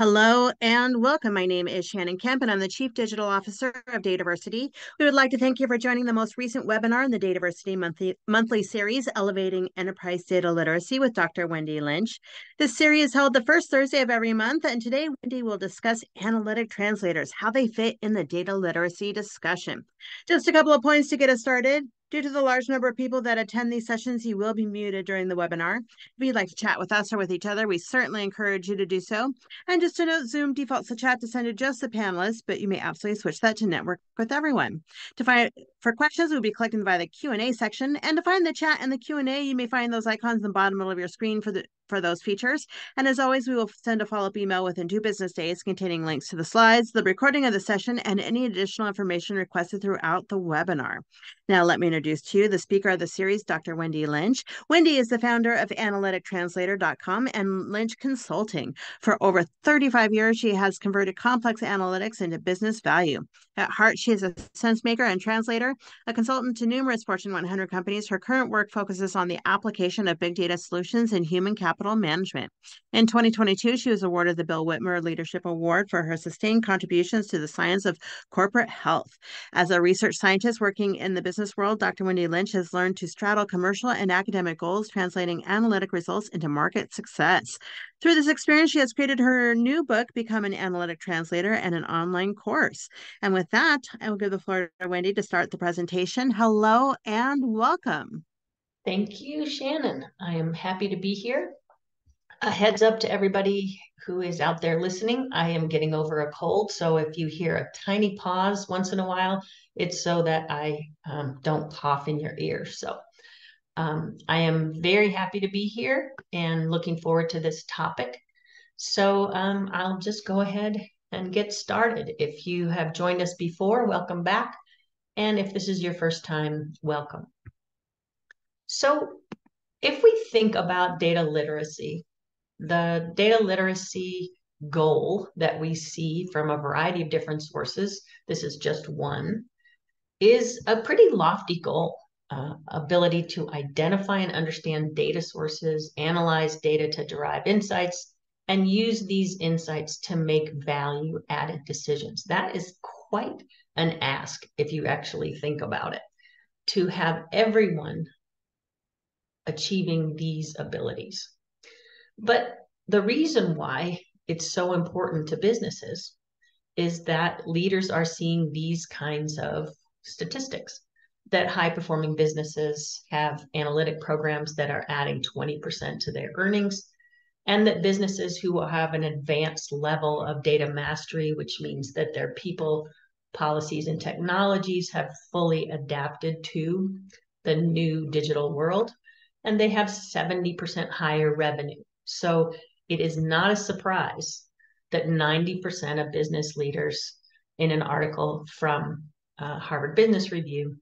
Hello and welcome. My name is Shannon Kemp and I'm the Chief Digital Officer of Dataversity. We would like to thank you for joining the most recent webinar in the Dataversity monthly, monthly series, Elevating Enterprise Data Literacy with Dr. Wendy Lynch. This series is held the first Thursday of every month and today Wendy will discuss analytic translators, how they fit in the data literacy discussion. Just a couple of points to get us started. Due to the large number of people that attend these sessions, you will be muted during the webinar. If you'd like to chat with us or with each other, we certainly encourage you to do so. And just to note, Zoom defaults the chat to send to just the panelists, but you may absolutely switch that to network with everyone. To find for questions, we'll be collecting via the Q&A section. And to find the chat and the Q&A, you may find those icons in the bottom middle of your screen for the for those features. And as always, we will send a follow-up email within two business days containing links to the slides, the recording of the session, and any additional information requested throughout the webinar. Now, let me introduce to you the speaker of the series, Dr. Wendy Lynch. Wendy is the founder of analytictranslator.com and Lynch Consulting. For over 35 years, she has converted complex analytics into business value. At heart, she is a sense maker and translator, a consultant to numerous Fortune 100 companies. Her current work focuses on the application of big data solutions in human capital Capital Management. In 2022, she was awarded the Bill Whitmer Leadership Award for her sustained contributions to the science of corporate health. As a research scientist working in the business world, Dr. Wendy Lynch has learned to straddle commercial and academic goals, translating analytic results into market success. Through this experience, she has created her new book, Become an Analytic Translator, and an online course. And with that, I will give the floor to Wendy to start the presentation. Hello and welcome. Thank you, Shannon. I am happy to be here a heads up to everybody who is out there listening. I am getting over a cold. So if you hear a tiny pause once in a while, it's so that I um, don't cough in your ear. So um, I am very happy to be here and looking forward to this topic. So um, I'll just go ahead and get started. If you have joined us before, welcome back. And if this is your first time, welcome. So if we think about data literacy, the data literacy goal that we see from a variety of different sources, this is just one, is a pretty lofty goal. Uh, ability to identify and understand data sources, analyze data to derive insights, and use these insights to make value added decisions. That is quite an ask if you actually think about it, to have everyone achieving these abilities. But the reason why it's so important to businesses is that leaders are seeing these kinds of statistics that high performing businesses have analytic programs that are adding 20% to their earnings and that businesses who have an advanced level of data mastery which means that their people policies and technologies have fully adapted to the new digital world and they have 70% higher revenue so it is not a surprise that 90% of business leaders in an article from uh, Harvard Business Review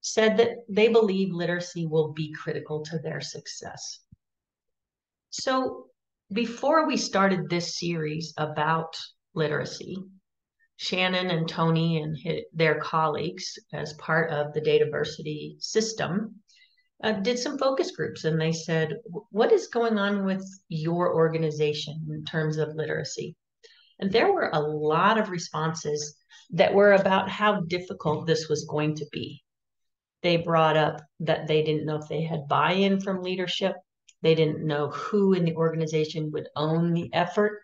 said that they believe literacy will be critical to their success. So before we started this series about literacy, Shannon and Tony and his, their colleagues, as part of the Dataversity system, uh, did some focus groups and they said, What is going on with your organization in terms of literacy? And there were a lot of responses that were about how difficult this was going to be. They brought up that they didn't know if they had buy in from leadership, they didn't know who in the organization would own the effort,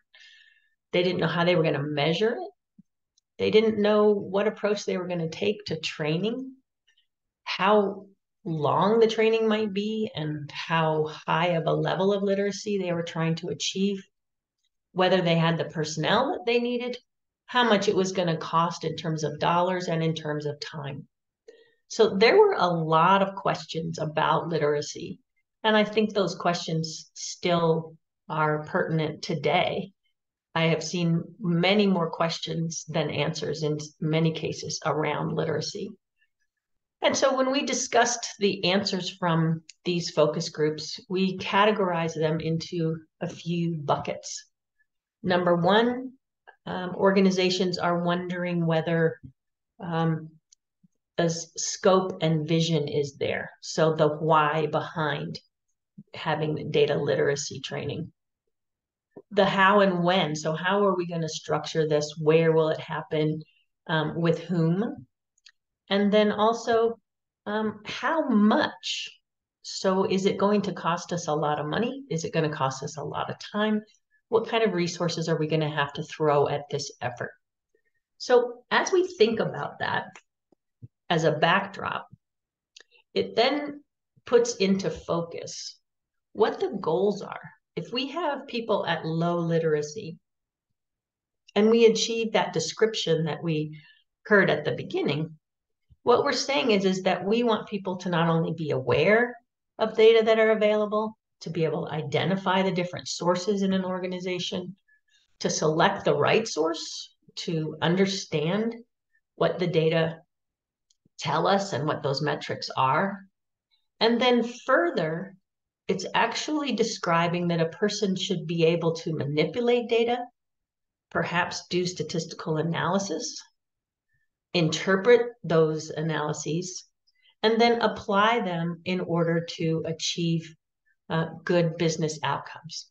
they didn't know how they were going to measure it, they didn't know what approach they were going to take to training, how long the training might be and how high of a level of literacy they were trying to achieve, whether they had the personnel that they needed, how much it was going to cost in terms of dollars and in terms of time. So there were a lot of questions about literacy. And I think those questions still are pertinent today. I have seen many more questions than answers in many cases around literacy. And so when we discussed the answers from these focus groups, we categorize them into a few buckets. Number one, um, organizations are wondering whether um, a scope and vision is there. So the why behind having data literacy training. the how and when. So, how are we going to structure this? Where will it happen? Um, with whom? And then also, um, how much? So, is it going to cost us a lot of money? Is it going to cost us a lot of time? What kind of resources are we going to have to throw at this effort? So, as we think about that as a backdrop, it then puts into focus what the goals are. If we have people at low literacy and we achieve that description that we heard at the beginning, what we're saying is, is that we want people to not only be aware of data that are available, to be able to identify the different sources in an organization, to select the right source, to understand what the data tell us and what those metrics are. And then further, it's actually describing that a person should be able to manipulate data, perhaps do statistical analysis, interpret those analyses, and then apply them in order to achieve uh, good business outcomes.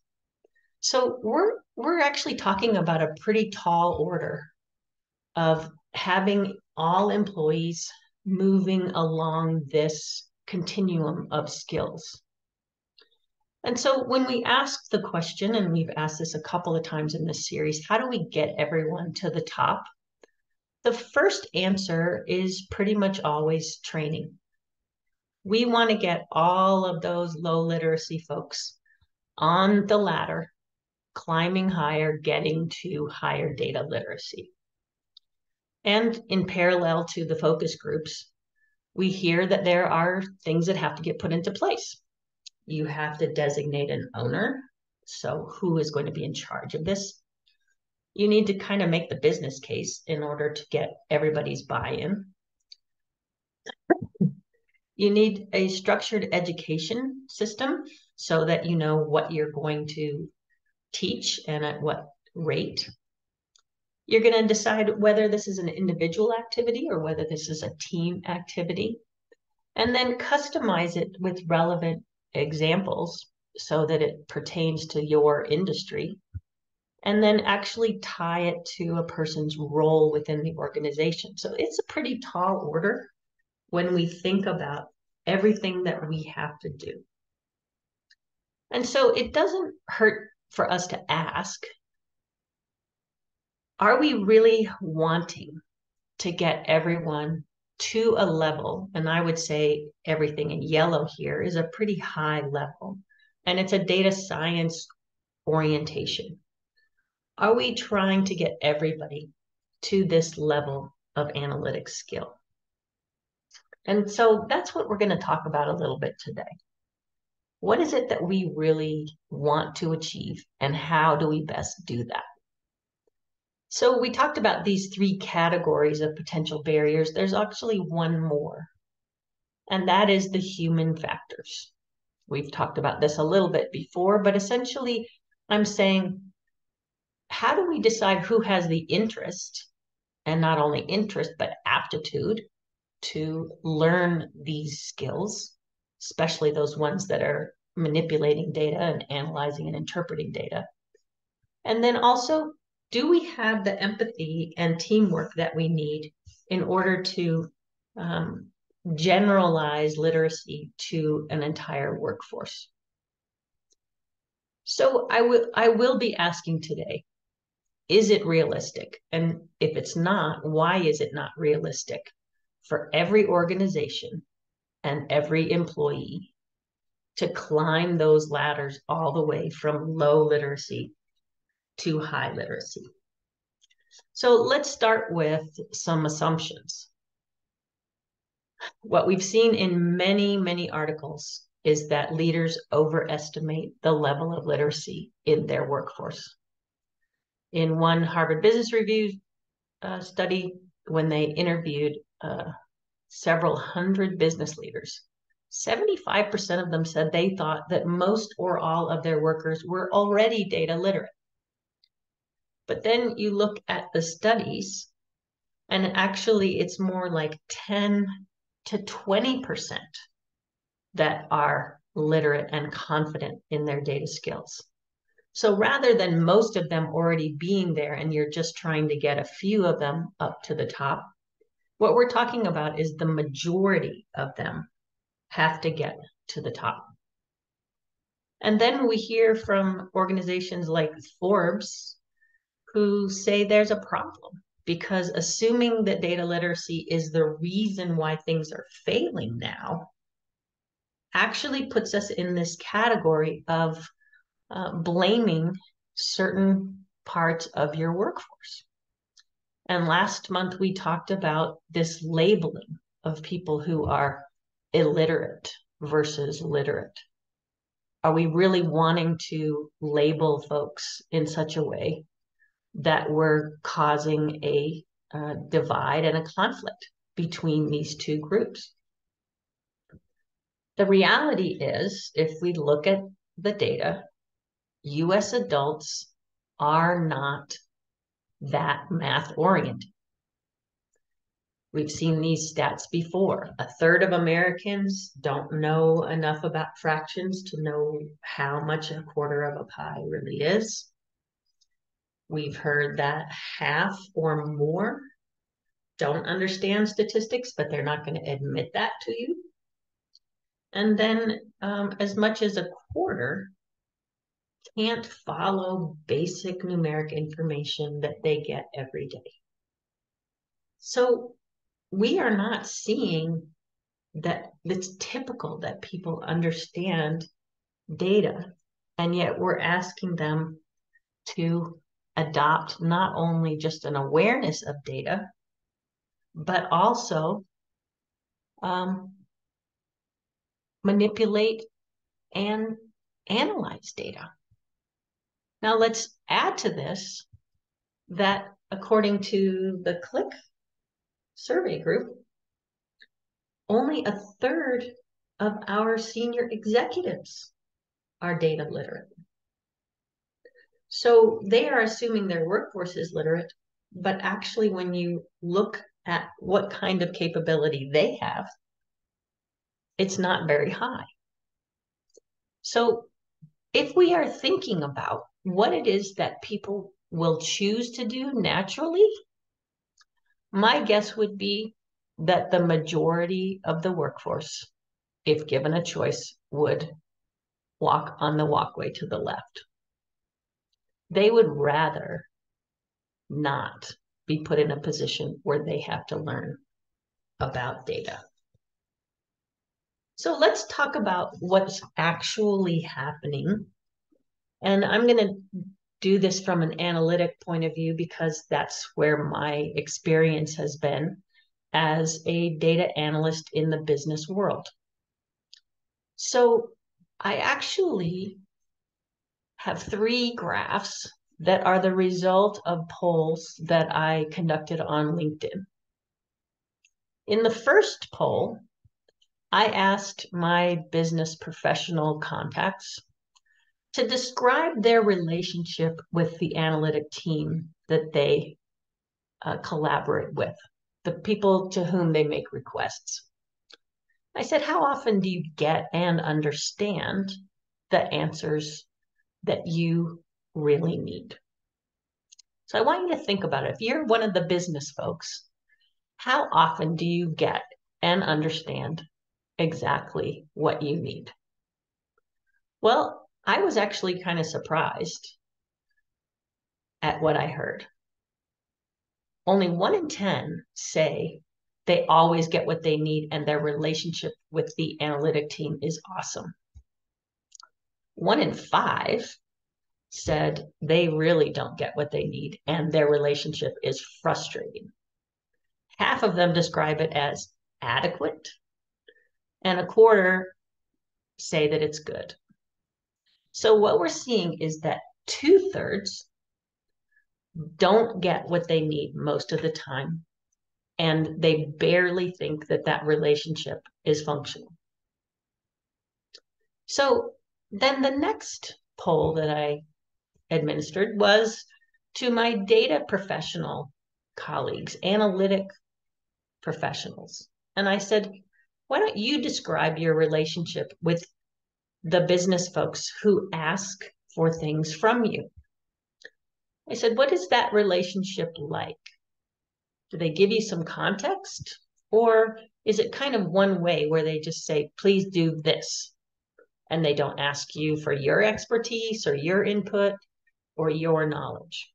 So we're we're actually talking about a pretty tall order of having all employees moving along this continuum of skills. And so when we ask the question, and we've asked this a couple of times in this series, how do we get everyone to the top? The first answer is pretty much always training. We want to get all of those low literacy folks on the ladder, climbing higher, getting to higher data literacy. And in parallel to the focus groups, we hear that there are things that have to get put into place you have to designate an owner. So, who is going to be in charge of this? You need to kind of make the business case in order to get everybody's buy in. You need a structured education system so that you know what you're going to teach and at what rate. You're going to decide whether this is an individual activity or whether this is a team activity, and then customize it with relevant examples so that it pertains to your industry and then actually tie it to a person's role within the organization. So it's a pretty tall order when we think about everything that we have to do. And so it doesn't hurt for us to ask are we really wanting to get everyone to a level, and I would say everything in yellow here is a pretty high level, and it's a data science orientation. Are we trying to get everybody to this level of analytic skill? And so that's what we're going to talk about a little bit today. What is it that we really want to achieve, and how do we best do that? So we talked about these three categories of potential barriers. There's actually one more, and that is the human factors. We've talked about this a little bit before, but essentially, I'm saying, how do we decide who has the interest, and not only interest, but aptitude to learn these skills, especially those ones that are manipulating data and analyzing and interpreting data? And then also, do we have the empathy and teamwork that we need in order to um, generalize literacy to an entire workforce? So I will I will be asking today, is it realistic? And if it's not, why is it not realistic for every organization and every employee to climb those ladders all the way from low literacy to high literacy. So let's start with some assumptions. What we've seen in many, many articles is that leaders overestimate the level of literacy in their workforce. In one Harvard Business Review uh, study, when they interviewed uh, several hundred business leaders, 75% of them said they thought that most or all of their workers were already data literate. But then you look at the studies, and actually it's more like 10 to 20% that are literate and confident in their data skills. So rather than most of them already being there and you're just trying to get a few of them up to the top, what we're talking about is the majority of them have to get to the top. And then we hear from organizations like Forbes who say there's a problem because assuming that data literacy is the reason why things are failing now actually puts us in this category of uh, blaming certain parts of your workforce. And last month we talked about this labeling of people who are illiterate versus literate. Are we really wanting to label folks in such a way that we're causing a uh, divide and a conflict between these two groups? The reality is, if we look at the data, US adults are not that math oriented. We've seen these stats before. A third of Americans don't know enough about fractions to know how much a quarter of a pie really is. We've heard that half or more don't understand statistics, but they're not going to admit that to you. And then um, as much as a quarter can't follow basic numeric information that they get every day. So we are not seeing that it's typical that people understand data, and yet we're asking them to adopt not only just an awareness of data, but also um, manipulate and analyze data. Now let's add to this that according to the Qlik survey group, only a third of our senior executives are data literate. So they are assuming their workforce is literate, but actually when you look at what kind of capability they have, it's not very high. So if we are thinking about what it is that people will choose to do naturally, my guess would be that the majority of the workforce, if given a choice, would walk on the walkway to the left. They would rather not be put in a position where they have to learn about data. So let's talk about what's actually happening. And I'm going to do this from an analytic point of view because that's where my experience has been as a data analyst in the business world. So I actually have three graphs that are the result of polls that I conducted on LinkedIn. In the first poll, I asked my business professional contacts to describe their relationship with the analytic team that they uh, collaborate with, the people to whom they make requests. I said, How often do you get and understand the answers that you really need? So I want you to think about it. If you're one of the business folks, how often do you get and understand exactly what you need. Well, I was actually kind of surprised at what I heard. Only one in 10 say they always get what they need and their relationship with the analytic team is awesome. One in five said they really don't get what they need and their relationship is frustrating. Half of them describe it as adequate and a quarter say that it's good. So what we're seeing is that two thirds don't get what they need most of the time, and they barely think that that relationship is functional. So then the next poll that I administered was to my data professional colleagues, analytic professionals. And I said, why don't you describe your relationship with the business folks who ask for things from you. I said, What is that relationship like? Do they give you some context? Or is it kind of one way where they just say, Please do this? And they don't ask you for your expertise or your input or your knowledge.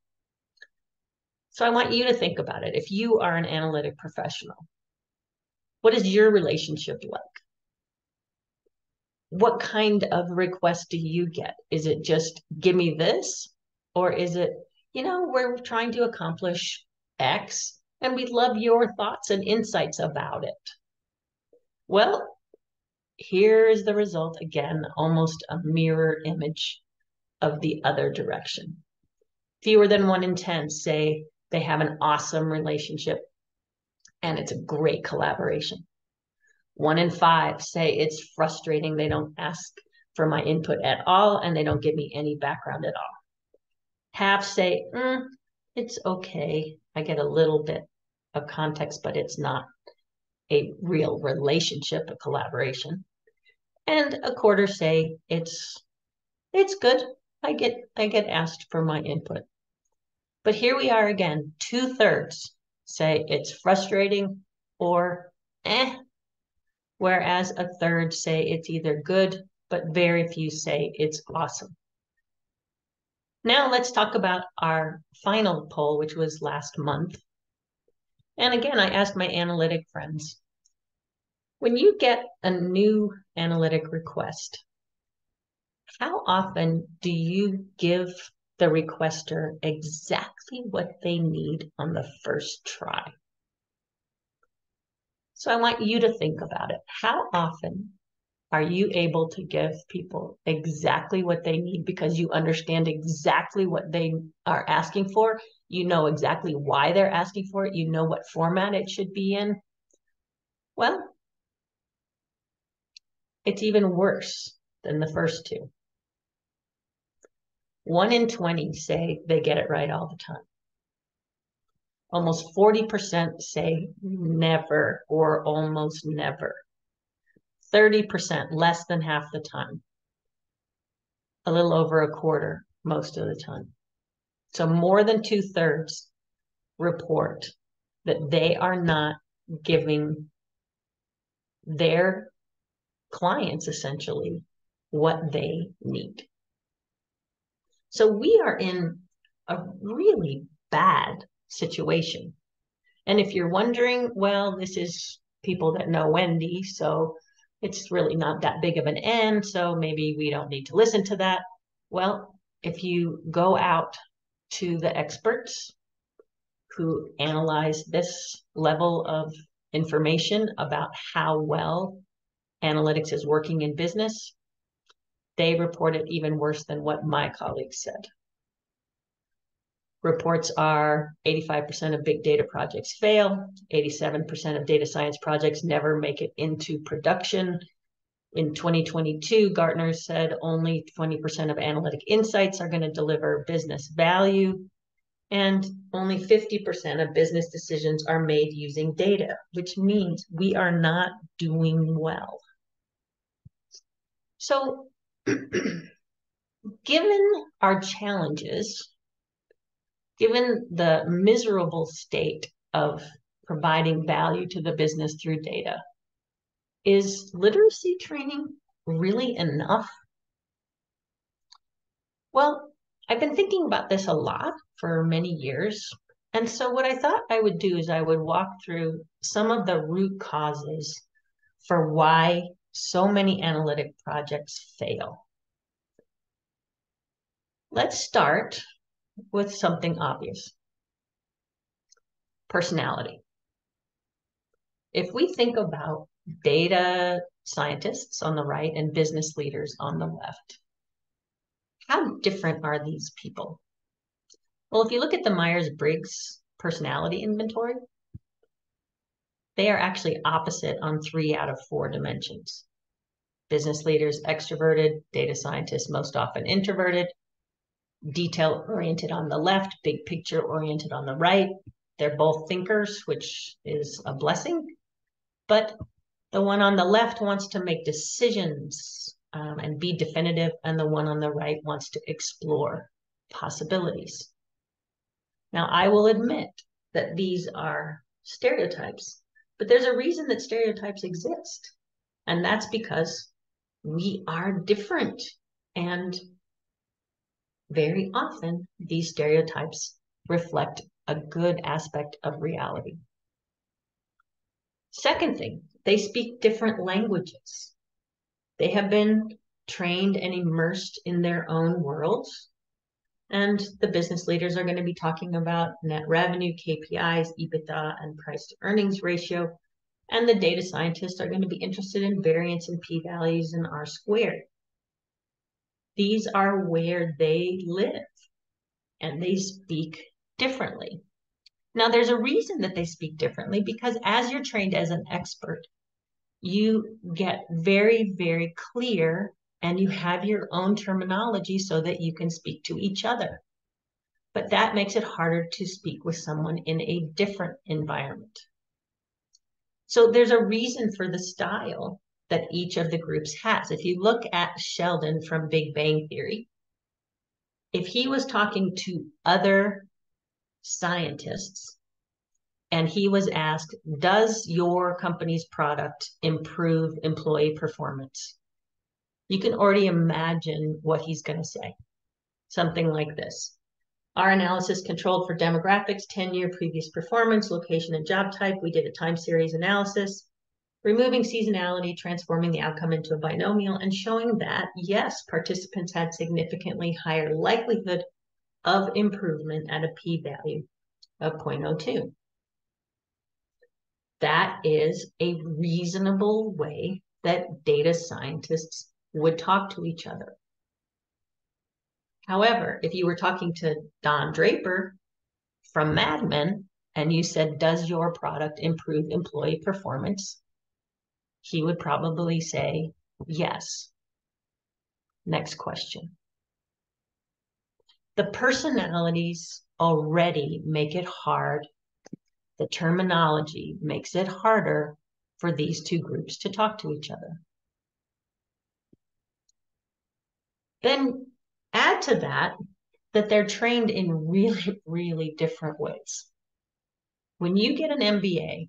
So I want you to think about it. If you are an analytic professional, what is your relationship like? What kind of request do you get? Is it just give me this? Or is it, you know, we're trying to accomplish X and we love your thoughts and insights about it? Well, here is the result again, almost a mirror image of the other direction. Fewer than one in 10 say they have an awesome relationship and it's a great collaboration. One in five say it's frustrating. They don't ask for my input at all and they don't give me any background at all. Half say, mm, it's okay. I get a little bit of context, but it's not a real relationship, a collaboration. And a quarter say it's it's good. I get I get asked for my input. But here we are again, two thirds say it's frustrating or eh, whereas a third say it's either good, but very few say it's awesome. Now let's talk about our final poll, which was last month. And again, I asked my analytic friends, when you get a new analytic request, how often do you give the requester exactly what they need on the first try? So I want you to think about it. How often are you able to give people exactly what they need because you understand exactly what they are asking for? You know exactly why they're asking for it. You know what format it should be in. Well, it's even worse than the first two. One in 20 say they get it right all the time. Almost 40% say never or almost never. 30%, less than half the time. A little over a quarter most of the time. So more than two thirds report that they are not giving their clients essentially what they need. So we are in a really bad situation. And if you're wondering, well, this is people that know Wendy, so it's really not that big of an N, so maybe we don't need to listen to that. Well, if you go out to the experts who analyze this level of information about how well analytics is working in business, they report it even worse than what my colleagues said. Reports are 85% of big data projects fail, 87% of data science projects never make it into production. In 2022, Gartner said only 20% of analytic insights are going to deliver business value, and only 50% of business decisions are made using data, which means we are not doing well. So, given our challenges, given the miserable state of providing value to the business through data, is literacy training really enough? Well, I've been thinking about this a lot for many years. And so, what I thought I would do is I would walk through some of the root causes for why so many analytic projects fail. Let's start with something obvious. Personality. If we think about data scientists on the right and business leaders on the left, how different are these people? Well, if you look at the Myers-Briggs personality inventory, they are actually opposite on three out of four dimensions. Business leaders, extroverted, data scientists, most often introverted, detail oriented on the left, big picture oriented on the right. They're both thinkers, which is a blessing. But the one on the left wants to make decisions um, and be definitive, and the one on the right wants to explore possibilities. Now, I will admit that these are stereotypes, but there's a reason that stereotypes exist. And that's because we are different. And very often, these stereotypes reflect a good aspect of reality. Second thing, they speak different languages. They have been trained and immersed in their own worlds. And the business leaders are going to be talking about net revenue, KPIs, EBITDA, and price to earnings ratio. And the data scientists are going to be interested in variance and p values and R squared. These are where they live and they speak differently. Now, there's a reason that they speak differently because as you're trained as an expert, you get very, very clear and you have your own terminology so that you can speak to each other. But that makes it harder to speak with someone in a different environment. So there's a reason for the style that each of the groups has. If you look at Sheldon from Big Bang Theory, if he was talking to other scientists and he was asked, Does your company's product improve employee performance? You can already imagine what he's going to say. Something like this Our analysis controlled for demographics, tenure, previous performance, location, and job type. We did a time series analysis, removing seasonality, transforming the outcome into a binomial, and showing that, yes, participants had significantly higher likelihood of improvement at a p-value of 0.02. That is a reasonable way that data scientists would talk to each other. However, if you were talking to Don Draper from Mad Men and you said, Does your product improve employee performance? He would probably say, Yes. Next question the personalities already make it hard. The terminology makes it harder for these two groups to talk to each other. Then add to that that they're trained in really, really different ways. When you get an MBA,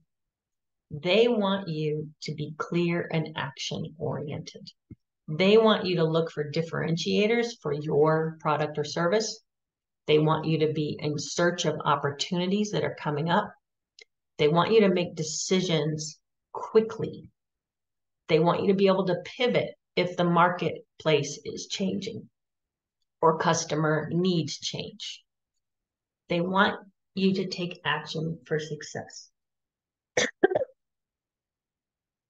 they want you to be clear and action oriented. They want you to look for differentiators for your product or service. They want you to be in search of opportunities that are coming up. They want you to make decisions quickly. They want you to be able to pivot if the marketplace is changing or customer needs change. They want you to take action for success.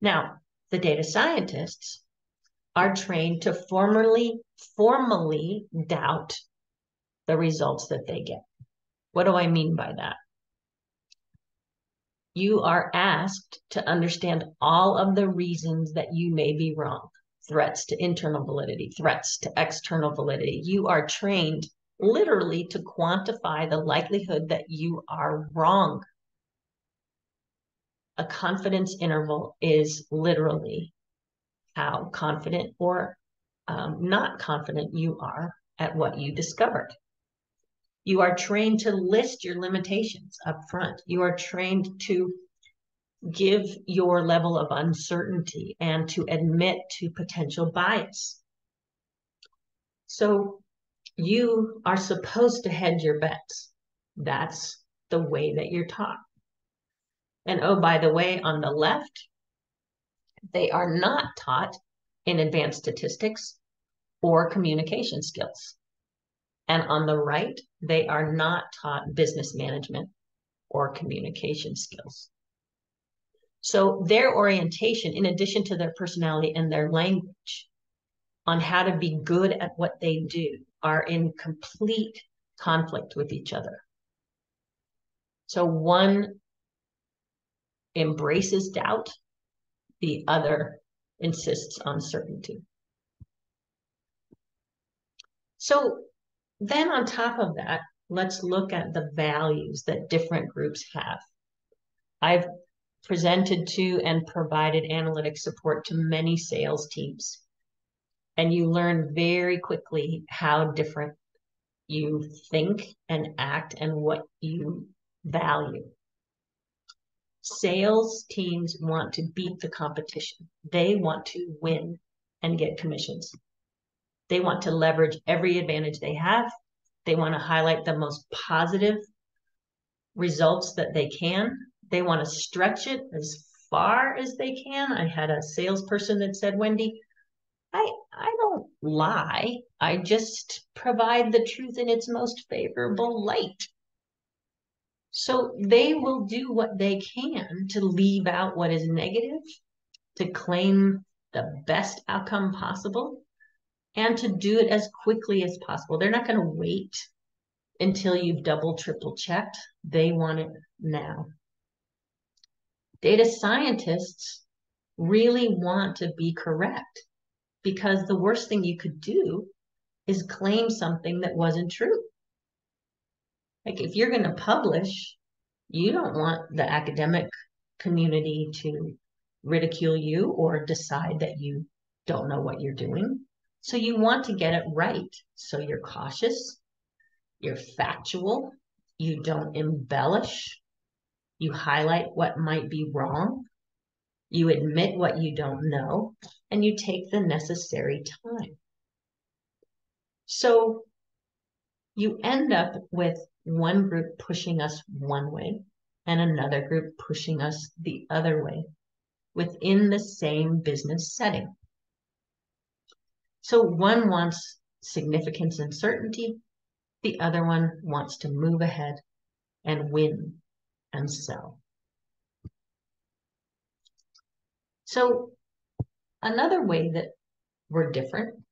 Now, the data scientists are trained to formally formally doubt the results that they get. What do I mean by that? You are asked to understand all of the reasons that you may be wrong threats to internal validity, threats to external validity. You are trained literally to quantify the likelihood that you are wrong. A confidence interval is literally how confident or um, not confident you are at what you discovered. You are trained to list your limitations up front. You are trained to give your level of uncertainty and to admit to potential bias. So you are supposed to hedge your bets. That's the way that you're taught. And oh, by the way, on the left, they are not taught in advanced statistics or communication skills. And on the right, they are not taught business management or communication skills. So their orientation, in addition to their personality and their language on how to be good at what they do, are in complete conflict with each other. So one embraces doubt the other insists on certainty. So then on top of that, let's look at the values that different groups have. I've presented to and provided analytic support to many sales teams. And you learn very quickly how different you think and act and what you value. Sales teams want to beat the competition. They want to win and get commissions. They want to leverage every advantage they have. They want to highlight the most positive results that they can. They want to stretch it as far as they can. I had a salesperson that said, Wendy, I, I don't lie. I just provide the truth in its most favorable light. So they will do what they can to leave out what is negative, to claim the best outcome possible, and to do it as quickly as possible. They're not going to wait until you've double, triple checked. They want it now. Data scientists really want to be correct because the worst thing you could do is claim something that wasn't true. Like if you're going to publish, you don't want the academic community to ridicule you or decide that you don't know what you're doing. So you want to get it right. So you're cautious, you're factual, you don't embellish, you highlight what might be wrong, you admit what you don't know, and you take the necessary time. So you end up with one group pushing us one way and another group pushing us the other way within the same business setting. So one wants significance and certainty. The other one wants to move ahead and win and sell. So another way that we're different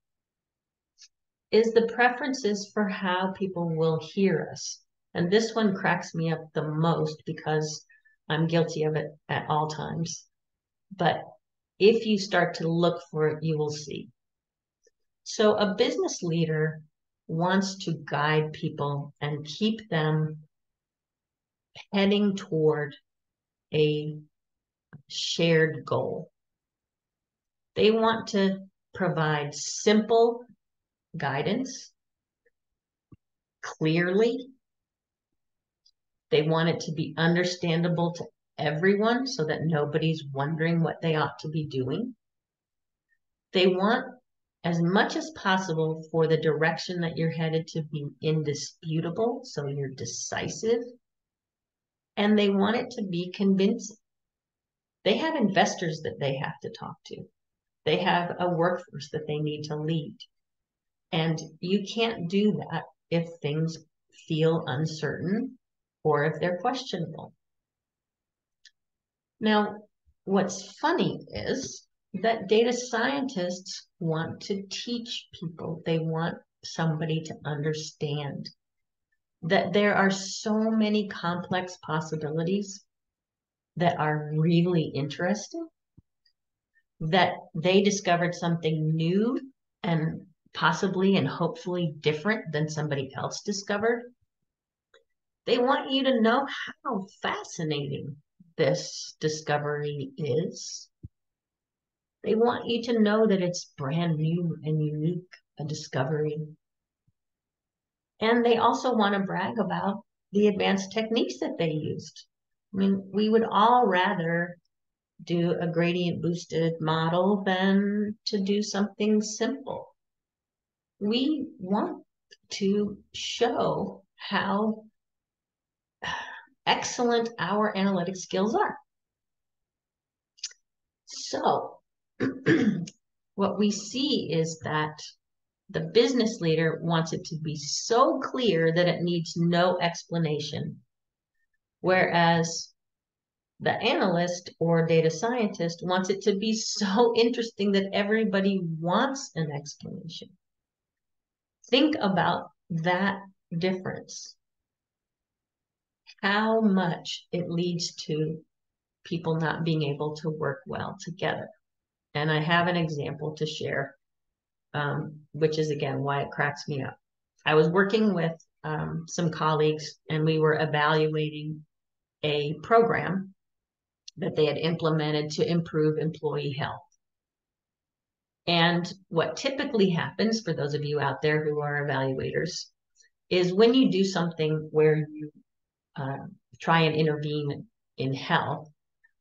is the preferences for how people will hear us. And this one cracks me up the most because I'm guilty of it at all times. But if you start to look for it, you will see. So a business leader wants to guide people and keep them heading toward a shared goal. They want to provide simple guidance clearly. They want it to be understandable to everyone so that nobody's wondering what they ought to be doing. They want as much as possible for the direction that you're headed to be indisputable, so you're decisive, and they want it to be convincing. They have investors that they have to talk to. They have a workforce that they need to lead. And you can't do that if things feel uncertain or if they're questionable. Now, what's funny is that data scientists want to teach people. They want somebody to understand that there are so many complex possibilities that are really interesting that they discovered something new and possibly and hopefully different than somebody else discovered. They want you to know how fascinating this discovery is they want you to know that it's brand new and unique, a discovery. And they also want to brag about the advanced techniques that they used. I mean, we would all rather do a gradient boosted model than to do something simple. We want to show how excellent our analytic skills are. So what we see is that the business leader wants it to be so clear that it needs no explanation. Whereas the analyst or data scientist wants it to be so interesting that everybody wants an explanation. Think about that difference. How much it leads to people not being able to work well together. And I have an example to share, um, which is again why it cracks me up. I was working with um, some colleagues and we were evaluating a program that they had implemented to improve employee health. And what typically happens for those of you out there who are evaluators is when you do something where you uh, try and intervene in health,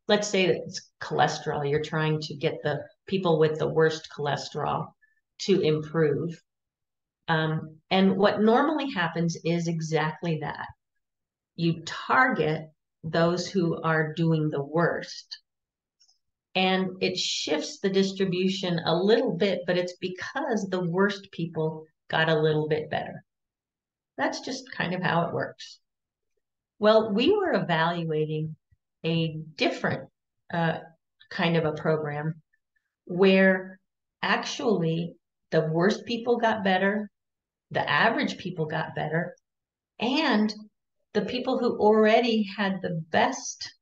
let's say that it's cholesterol, you're trying to get the people with the worst cholesterol to improve. Um, and what normally happens is exactly that. You target those who are doing the worst. And it shifts the distribution a little bit, but it's because the worst people got a little bit better. That's just kind of how it works. Well, we were evaluating a different uh, kind of a program where actually the worst people got better, the average people got better, and the people who already had the best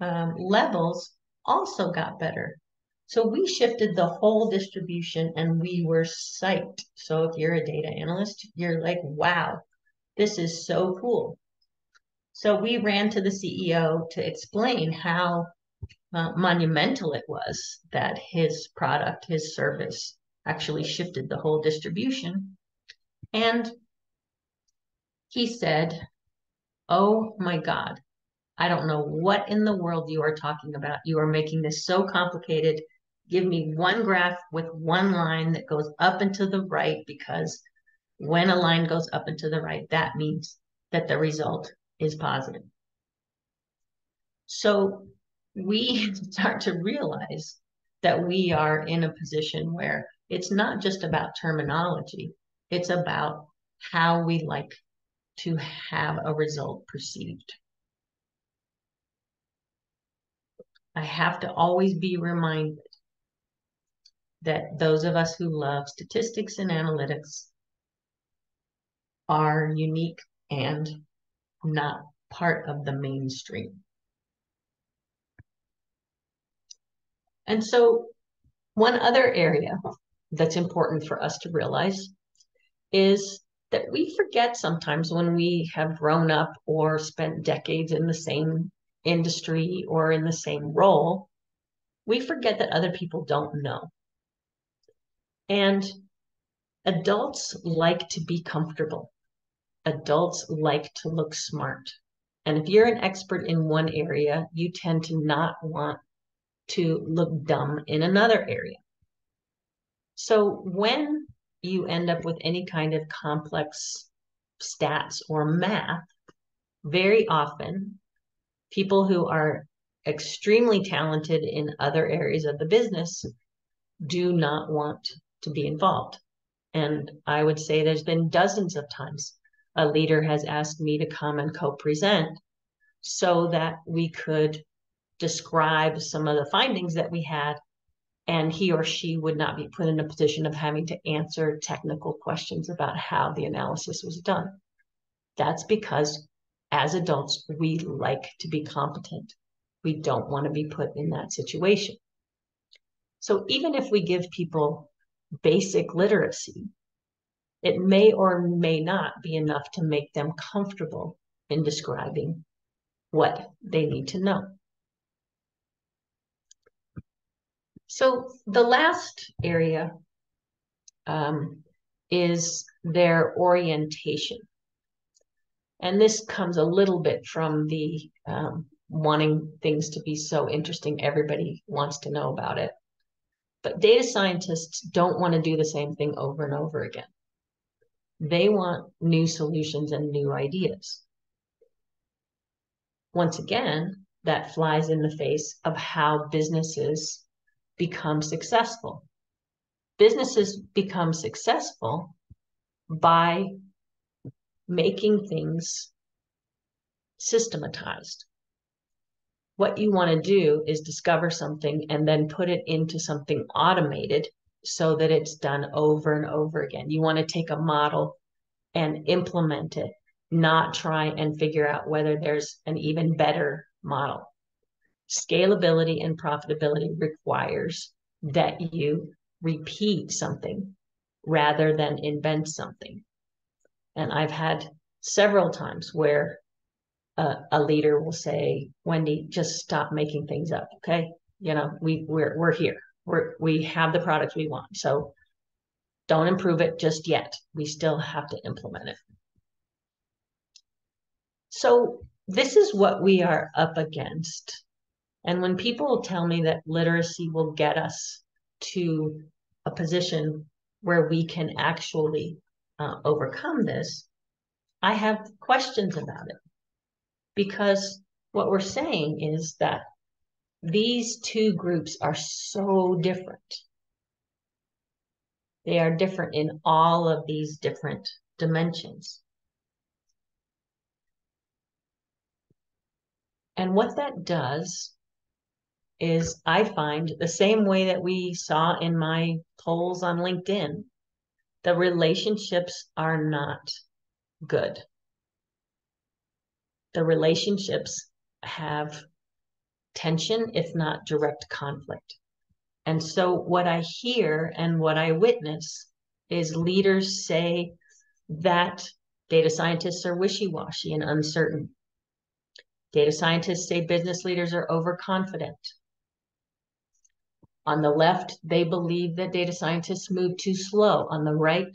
um, levels also got better. So we shifted the whole distribution and we were psyched. So if you're a data analyst, you're like, wow, this is so cool. So we ran to the CEO to explain how uh, monumental it was that his product, his service actually shifted the whole distribution. And he said, Oh my God, I don't know what in the world you are talking about. You are making this so complicated. Give me one graph with one line that goes up and to the right because when a line goes up and to the right, that means that the result is positive. So we start to realize that we are in a position where it's not just about terminology, it's about how we like to have a result perceived. I have to always be reminded that those of us who love statistics and analytics are unique and not part of the mainstream. And so one other area that's important for us to realize is that we forget sometimes when we have grown up or spent decades in the same industry or in the same role, we forget that other people don't know. And adults like to be comfortable. Adults like to look smart. And if you're an expert in one area, you tend to not want to look dumb in another area. So when you end up with any kind of complex stats or math, very often people who are extremely talented in other areas of the business do not want to be involved. And I would say there's been dozens of times a leader has asked me to come and co present so that we could describe some of the findings that we had and he or she would not be put in a position of having to answer technical questions about how the analysis was done. That's because as adults, we like to be competent. We don't want to be put in that situation. So even if we give people basic literacy, it may or may not be enough to make them comfortable in describing what they need to know. So the last area um, is their orientation. And this comes a little bit from the um, wanting things to be so interesting, everybody wants to know about it. But data scientists don't want to do the same thing over and over again. They want new solutions and new ideas. Once again, that flies in the face of how businesses become successful. Businesses become successful by making things systematized. What you want to do is discover something and then put it into something automated so that it's done over and over again. You want to take a model and implement it, not try and figure out whether there's an even better model scalability and profitability requires that you repeat something rather than invent something. And I've had several times where a, a, leader will say, Wendy, just stop making things up. Okay. You know, we we're, we're here. we're, we have the products we want. So don't improve it just yet. We still have to implement it. So this is what we are up against. And when people tell me that literacy will get us to a position where we can actually uh, overcome this, I have questions about it. Because what we're saying is that these two groups are so different. They are different in all of these different dimensions. And what that does is I find the same way that we saw in my polls on LinkedIn, the relationships are not good. The relationships have tension, if not direct conflict. And so, what I hear and what I witness is leaders say that data scientists are wishy washy and uncertain. Data scientists say business leaders are overconfident. On the left, they believe that data scientists move too slow. On the right,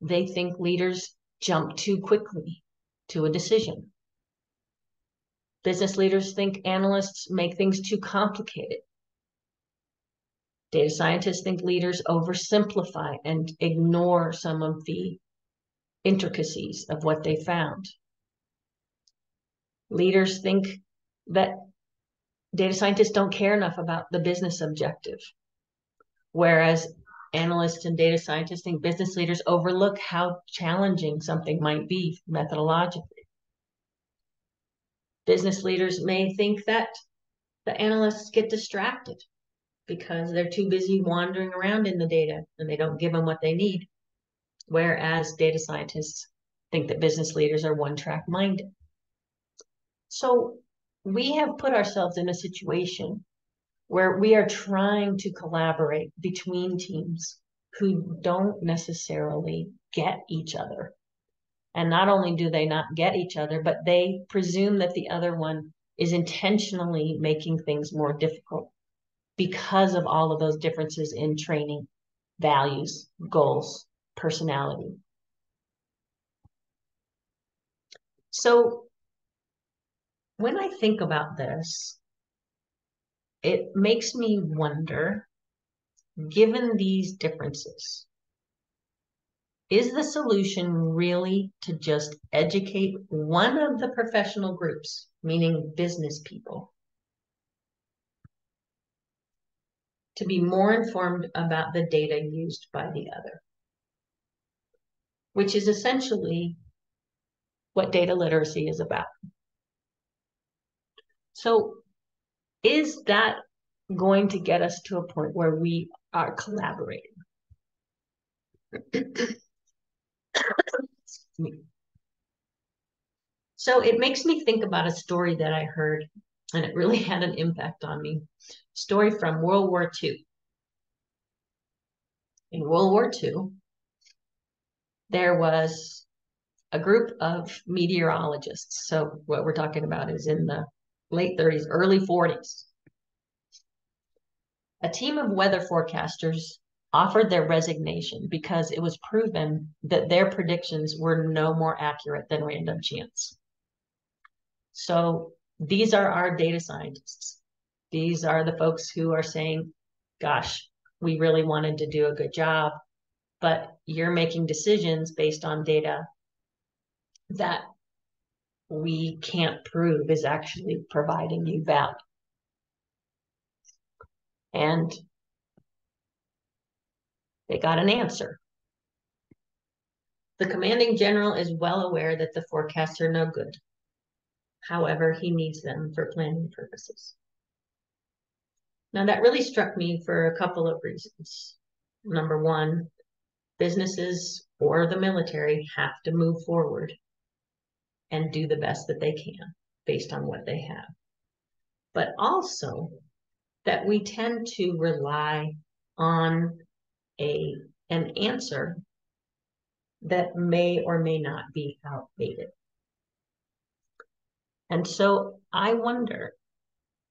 they think leaders jump too quickly to a decision. Business leaders think analysts make things too complicated. Data scientists think leaders oversimplify and ignore some of the intricacies of what they found. Leaders think that data scientists don't care enough about the business objective, whereas analysts and data scientists think business leaders overlook how challenging something might be methodologically business leaders may think that the analysts get distracted because they're too busy wandering around in the data and they don't give them what they need. Whereas data scientists think that business leaders are one track minded. So we have put ourselves in a situation where we are trying to collaborate between teams who don't necessarily get each other and not only do they not get each other, but they presume that the other one is intentionally making things more difficult because of all of those differences in training, values, goals, personality. So when I think about this, it makes me wonder, given these differences, is the solution really to just educate one of the professional groups, meaning business people, to be more informed about the data used by the other? Which is essentially what data literacy is about. So, is that going to get us to a point where we are collaborating? So it makes me think about a story that I heard, and it really had an impact on me. Story from World War II. In World War II, there was a group of meteorologists. So what we're talking about is in the late 30s, early 40s. A team of weather forecasters offered their resignation because it was proven that their predictions were no more accurate than random chance. So these are our data scientists. These are the folks who are saying, gosh, we really wanted to do a good job, but you're making decisions based on data that we can't prove is actually providing you value. And they got an answer. The commanding general is well aware that the forecasts are no good. However, he needs them for planning purposes. Now, that really struck me for a couple of reasons. Number one, businesses or the military have to move forward and do the best that they can based on what they have. But also that we tend to rely on a an answer that may or may not be outdated. And so I wonder,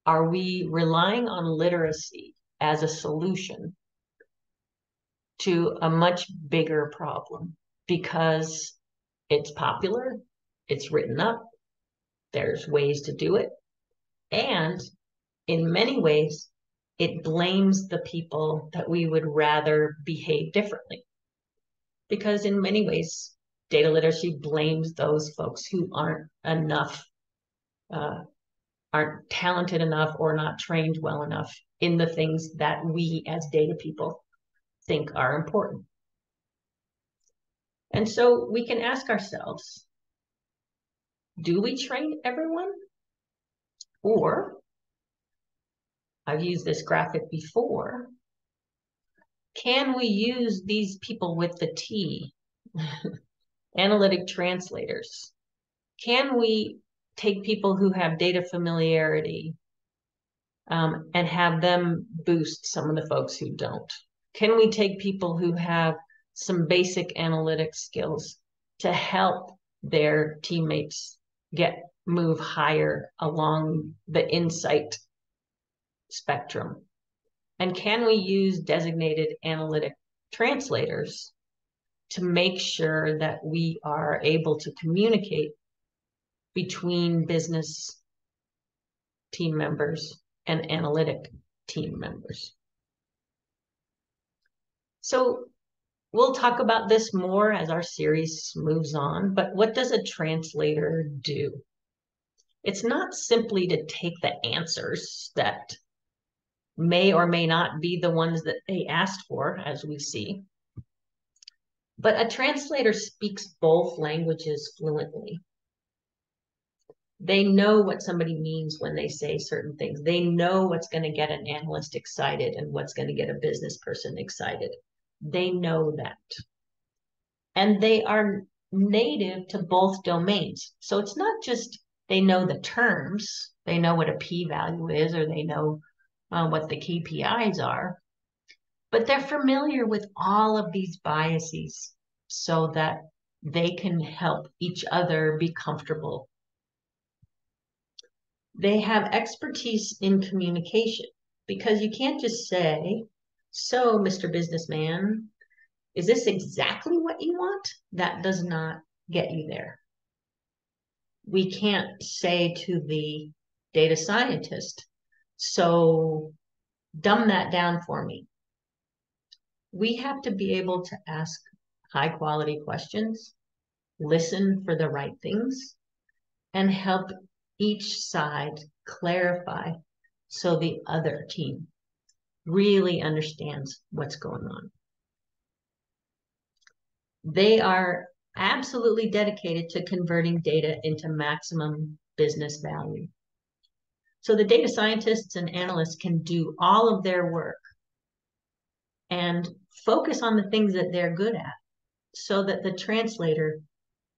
are we relying on literacy as a solution to a much bigger problem because it's popular, it's written up, there's ways to do it, and in many ways, it blames the people that we would rather behave differently. Because in many ways, data literacy blames those folks who aren't enough, uh, aren't talented enough, or not trained well enough in the things that we as data people think are important. And so we can ask ourselves, do we train everyone? Or, I've used this graphic before, can we use these people with the T, analytic translators? Can we take people who have data familiarity um, and have them boost some of the folks who don't? Can we take people who have some basic analytic skills to help their teammates get move higher along the insight spectrum? And can we use designated analytic translators to make sure that we are able to communicate between business team members and analytic team members? So we'll talk about this more as our series moves on, but what does a translator do? It's not simply to take the answers that may or may not be the ones that they asked for, as we see. But a translator speaks both languages fluently. They know what somebody means when they say certain things. They know what's going to get an analyst excited and what's going to get a business person excited. They know that. And they are native to both domains. So it's not just they know the terms, they know what a p value is, or they know uh, what the KPIs are, but they're familiar with all of these biases so that they can help each other be comfortable. They have expertise in communication because you can't just say, so, Mr. Businessman, is this exactly what you want? That does not get you there. We can't say to the data scientist, so dumb that down for me. We have to be able to ask high quality questions, listen for the right things, and help each side clarify so the other team really understands what's going on. They are absolutely dedicated to converting data into maximum business value. So the data scientists and analysts can do all of their work and focus on the things that they're good at so that the translator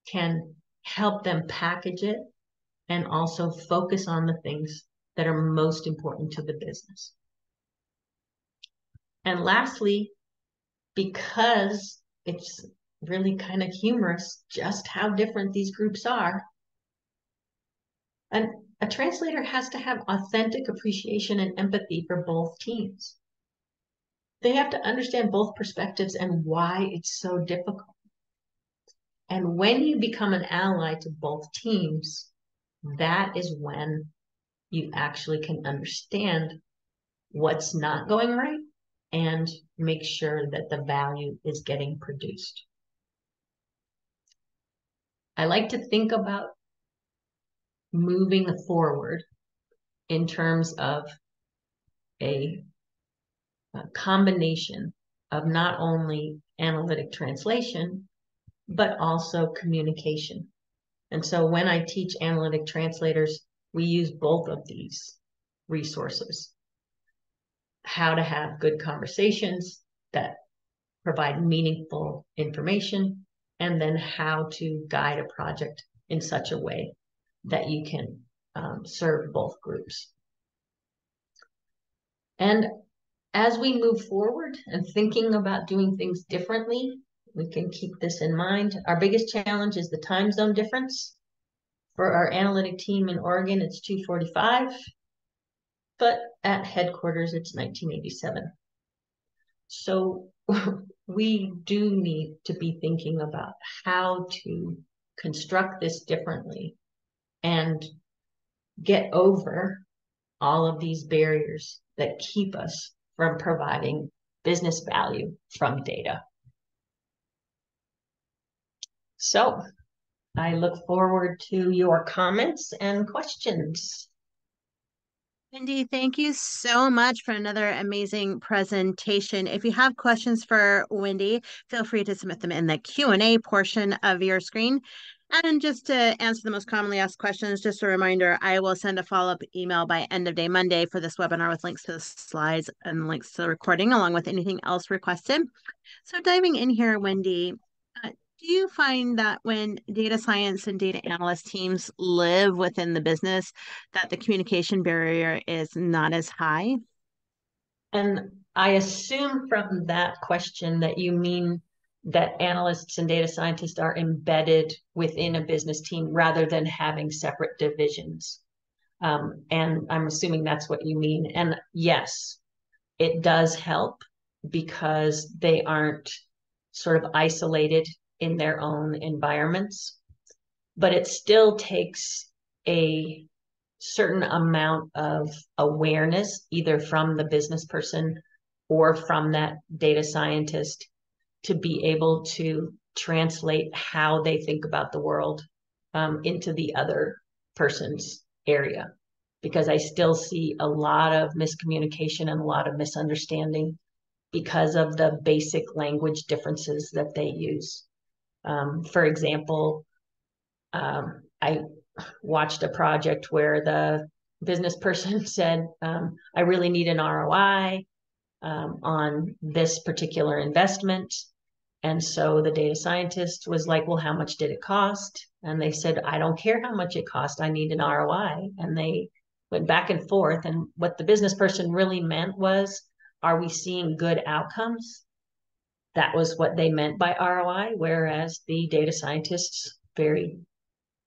can help them package it and also focus on the things that are most important to the business. And lastly, because it's really kind of humorous just how different these groups are, and a translator has to have authentic appreciation and empathy for both teams. They have to understand both perspectives and why it's so difficult. And when you become an ally to both teams, that is when you actually can understand what's not going right and make sure that the value is getting produced. I like to think about moving forward in terms of a, a, combination of not only analytic translation, but also communication. And so when I teach analytic translators, we use both of these resources how to have good conversations that provide meaningful information, and then how to guide a project in such a way that you can um, serve both groups. And as we move forward and thinking about doing things differently, we can keep this in mind. Our biggest challenge is the time zone difference. For our analytic team in Oregon, it's 245. But at headquarters, it's 1987. So we do need to be thinking about how to construct this differently and get over all of these barriers that keep us from providing business value from data. So I look forward to your comments and questions. Wendy, thank you so much for another amazing presentation. If you have questions for Wendy, feel free to submit them in the Q&A portion of your screen. And just to answer the most commonly asked questions, just a reminder, I will send a follow-up email by end of day Monday for this webinar with links to the slides and links to the recording, along with anything else requested. So diving in here, Wendy, do you find that when data science and data analyst teams live within the business, that the communication barrier is not as high? And I assume from that question that you mean that analysts and data scientists are embedded within a business team rather than having separate divisions. Um, and I'm assuming that's what you mean. And yes, it does help because they aren't sort of isolated in their own environments. But it still takes a certain amount of awareness, either from the business person or from that data scientist, to be able to translate how they think about the world um, into the other person's area. Because I still see a lot of miscommunication and a lot of misunderstanding because of the basic language differences that they use. Um, for example, um, I watched a project where the business person said, um, I really need an ROI um, on this particular investment. And so the data scientist was like, Well, how much did it cost? And they said, I don't care how much it cost. I need an ROI. And they went back and forth. And what the business person really meant was, Are we seeing good outcomes? That was what they meant by ROI. Whereas the data scientists very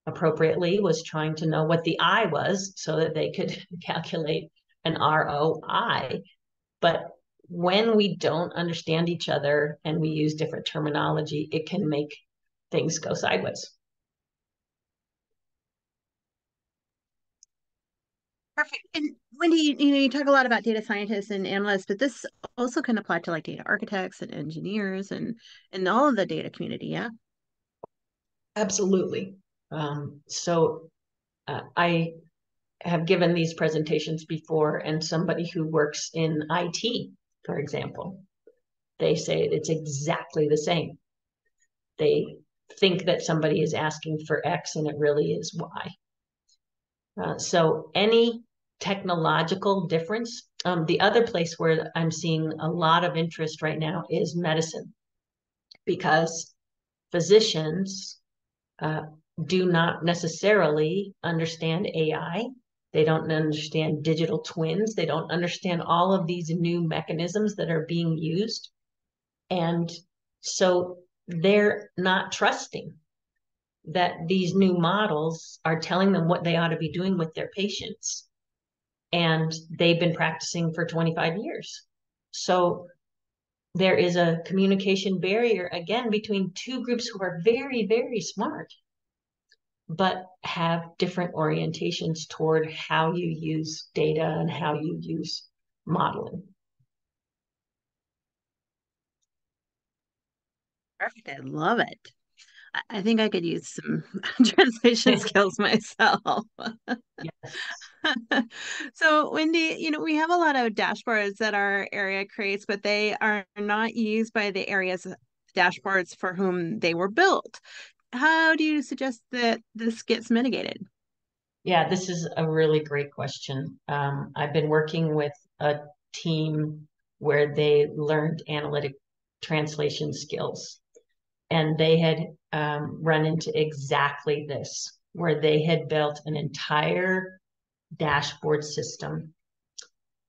appropriately was trying to know what the I was so that they could calculate an ROI. But when we don't understand each other and we use different terminology, it can make things go sideways. Perfect. And Wendy, you know, you talk a lot about data scientists and analysts, but this also can apply to like data architects and engineers and and all of the data community, yeah? Absolutely. Um, so uh, I have given these presentations before, and somebody who works in IT for example. They say it's exactly the same. They think that somebody is asking for X and it really is Y. Uh, so any technological difference. Um, the other place where I'm seeing a lot of interest right now is medicine, because physicians uh, do not necessarily understand AI they don't understand digital twins. They don't understand all of these new mechanisms that are being used. And so they're not trusting that these new models are telling them what they ought to be doing with their patients. And they've been practicing for 25 years. So there is a communication barrier again between two groups who are very, very smart but have different orientations toward how you use data and how you use modeling. Perfect. I love it. I think I could use some translation skills myself. so, Wendy, you know, we have a lot of dashboards that our area creates, but they are not used by the areas dashboards for whom they were built how do you suggest that this gets mitigated? Yeah, this is a really great question. Um, I've been working with a team where they learned analytic translation skills, and they had um, run into exactly this, where they had built an entire dashboard system.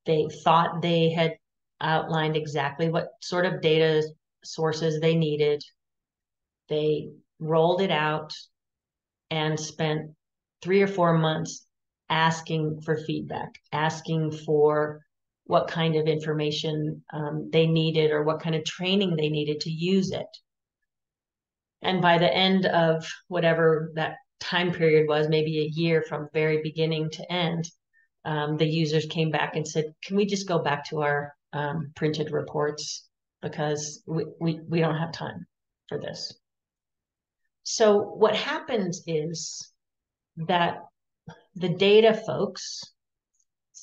They thought they had outlined exactly what sort of data sources they needed. They rolled it out and spent three or four months asking for feedback, asking for what kind of information um, they needed or what kind of training they needed to use it. And by the end of whatever that time period was, maybe a year from very beginning to end, um, the users came back and said, "Can we just go back to our um, printed reports because we, we we don't have time for this." So what happens is that the data folks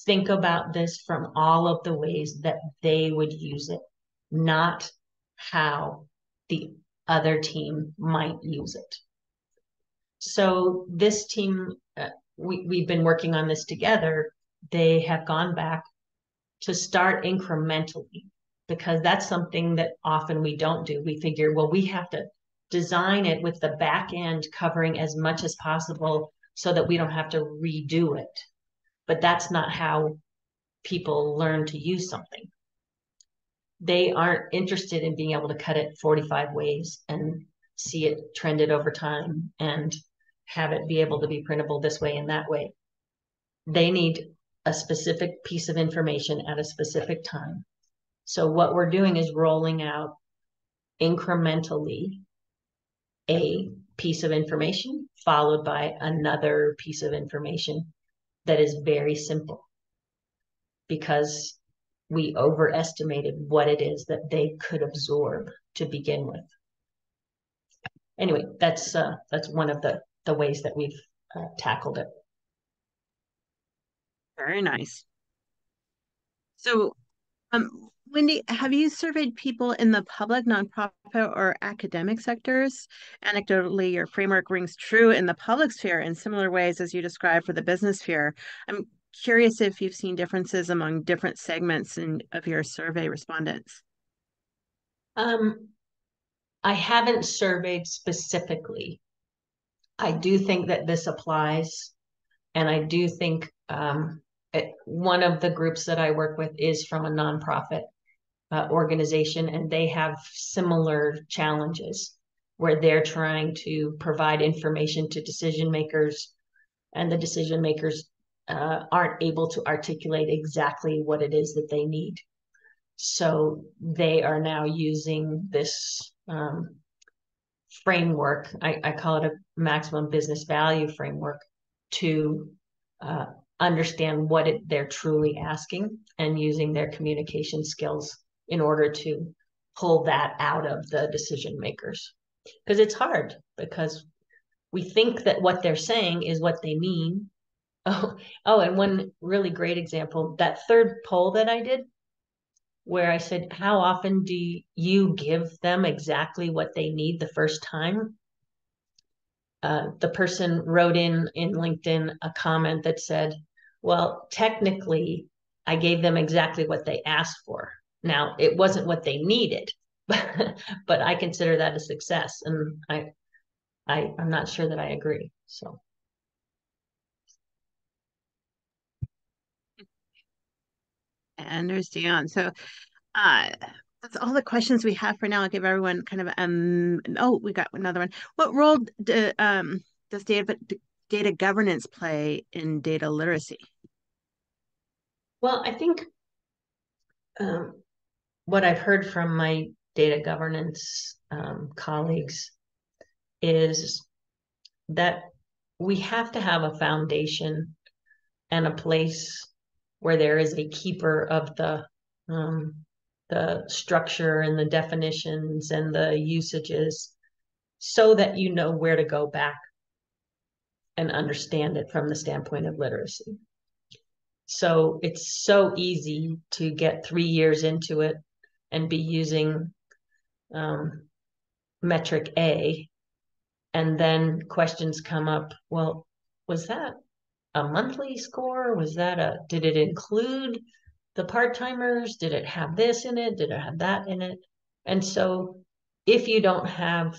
think about this from all of the ways that they would use it, not how the other team might use it. So this team, uh, we, we've been working on this together. They have gone back to start incrementally because that's something that often we don't do. We figure, well, we have to design it with the back end covering as much as possible so that we don't have to redo it. But that's not how people learn to use something. They aren't interested in being able to cut it 45 ways and see it trended over time and have it be able to be printable this way and that way. They need a specific piece of information at a specific time. So what we're doing is rolling out incrementally a piece of information followed by another piece of information that is very simple because we overestimated what it is that they could absorb to begin with. Anyway, that's uh, that's one of the the ways that we've uh, tackled it. Very nice. So, um, Wendy, have you surveyed people in the public, nonprofit, or academic sectors? Anecdotally, your framework rings true in the public sphere in similar ways as you described for the business sphere. I'm curious if you've seen differences among different segments in, of your survey respondents. Um, I haven't surveyed specifically. I do think that this applies, and I do think um, it, one of the groups that I work with is from a nonprofit uh, organization, and they have similar challenges where they're trying to provide information to decision makers, and the decision makers uh, aren't able to articulate exactly what it is that they need. So they are now using this um, framework. I, I, call it a maximum business value framework to uh, understand what it, they're truly asking and using their communication skills in order to pull that out of the decision makers. Because it's hard because we think that what they're saying is what they mean. Oh, oh, and one really great example, that third poll that I did, where I said, How often do you give them exactly what they need the first time? Uh, the person wrote in in LinkedIn a comment that said, Well, technically, I gave them exactly what they asked for. Now, it wasn't what they needed, but, I consider that a success. And I, I, I'm not sure that I agree. So. I understand. So, uh, that's all the questions we have for now. I'll give everyone kind of um. Oh, we got another one. What role do, um does data data governance play in data literacy? Well, I think um, what I've heard from my data governance um, colleagues is that we have to have a foundation and a place where there is a keeper of the um, the structure and the definitions and the usages so that you know where to go back and understand it from the standpoint of literacy. So it's so easy to get three years into it and be using um, metric A. And then questions come up. Well, was that a monthly score? Was that a, did it include the part timers? Did it have this in it? Did it have that in it? And so if you don't have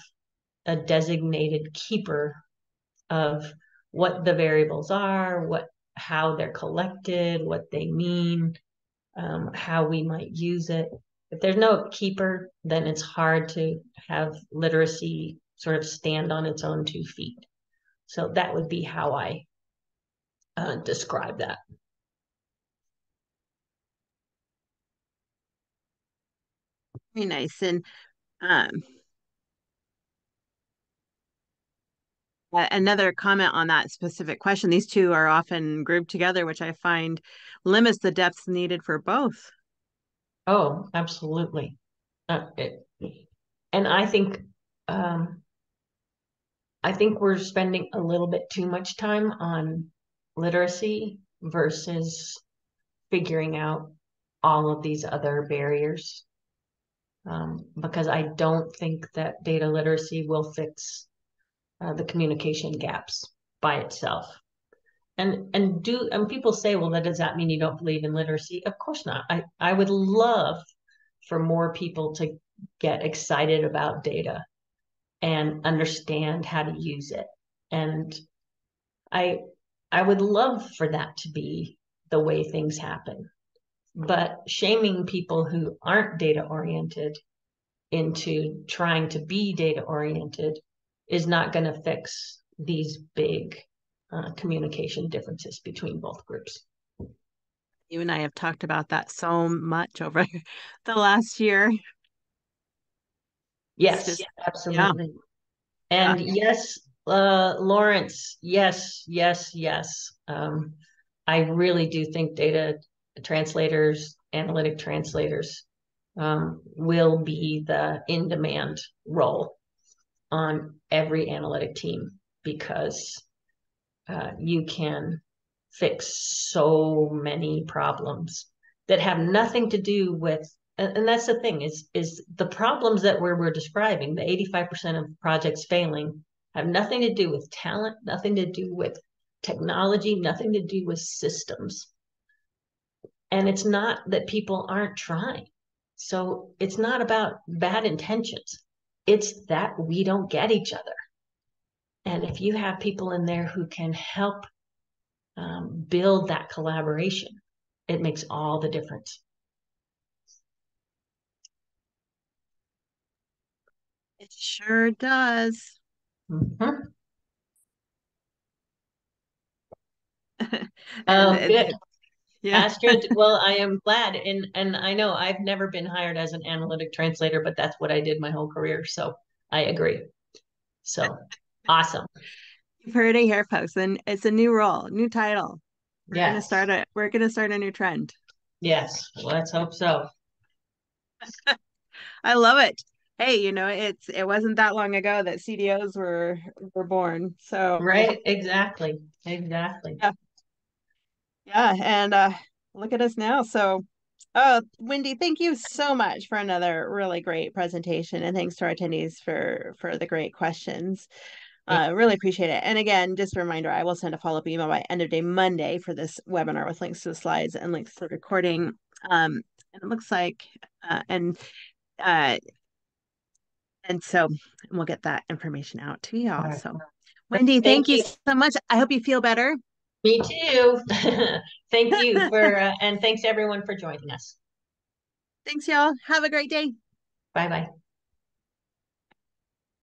a designated keeper of what the variables are, what how they're collected, what they mean, um, how we might use it, if there's no keeper, then it's hard to have literacy sort of stand on its own two feet. So that would be how I uh, describe that. Very nice. And um, another comment on that specific question these two are often grouped together which i find limits the depths needed for both oh absolutely uh, it, and i think um, i think we're spending a little bit too much time on literacy versus figuring out all of these other barriers um, because i don't think that data literacy will fix uh, the communication gaps by itself. And and do and people say, well, that does that mean you don't believe in literacy? Of course not. I, I would love for more people to get excited about data and understand how to use it. And I I would love for that to be the way things happen. But shaming people who aren't data oriented into trying to be data oriented is not going to fix these big uh, communication differences between both groups. You and I have talked about that so much over the last year. Yes, just, absolutely. Yeah. And yeah. yes, uh, Lawrence, yes, yes, yes. Um, I really do think data translators, analytic translators, um, will be the in demand role on every analytic team because uh, you can fix so many problems that have nothing to do with and, that's the thing is is the problems that we're, we're describing the 85% of projects failing have nothing to do with talent nothing to do with technology nothing to do with systems and it's not that people aren't trying so it's not about bad intentions it's that we don't get each other. And if you have people in there who can help um, build that collaboration, it makes all the difference. It sure does. Mm-hmm. um, good. Yeah. Astrid, well, I am glad. And and I know I've never been hired as an analytic translator, but that's what I did my whole career. So I agree. So awesome. You've heard it here, folks. And it's a new role, new title. We're yes. gonna start a we're gonna start a new trend. Yes, let's hope so. I love it. Hey, you know, it's it wasn't that long ago that CDOs were were born. So Right, exactly. Exactly. Yeah yeah and uh look at us now so uh wendy thank you so much for another really great presentation and thanks to our attendees for for the great questions uh, really appreciate it. And again, just a reminder, I will send a follow-up email by end of day Monday for this webinar with links to the slides and links to the recording. Um, and it looks like, uh, and uh, and so we'll get that information out to y'all. So, Wendy, thank, thank you so much. I hope you feel better. Me too. Thank you for, uh, and thanks everyone for joining us. Thanks, y'all. Have a great day. Bye bye.